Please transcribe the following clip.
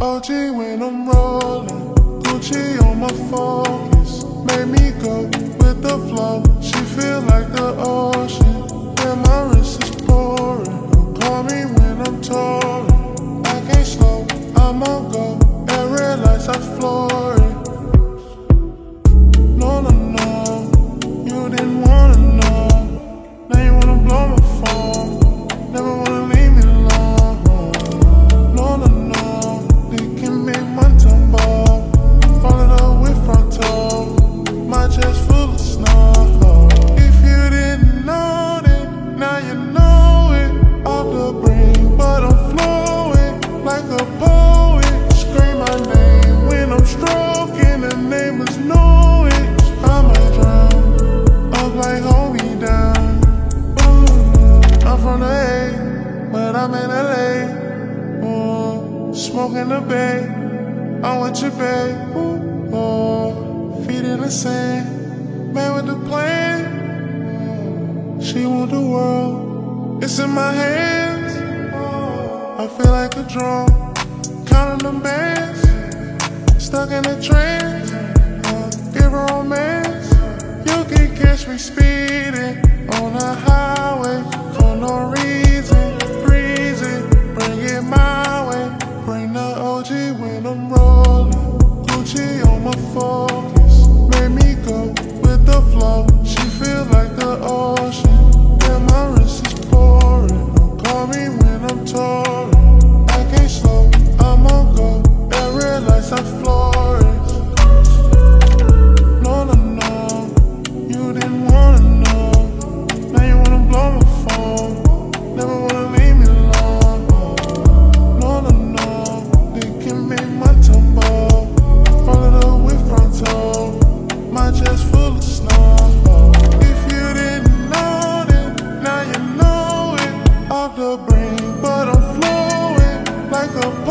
Gucci when I'm rolling, Gucci on my focus. Made me go with the flow. She feel like the ocean, and my wrist is pouring. Call me when I'm touring. I can't slow, I'ma go. And red lights are but I'm flowing like a poet. Scream my name when I'm stroking. The name is drown. Up like hold me down. I'm from the A, but I'm in LA. Smoking the bay. I want your babe. Ooh, ooh, feet in the sand. Man with the plan. She want the world. It's in my hands. I feel like a drum. Counting them bands. Stuck in a trance. Uh, give romance. You can catch me speeding on the highway for no reason. hard to bring, but I'm flowing like a.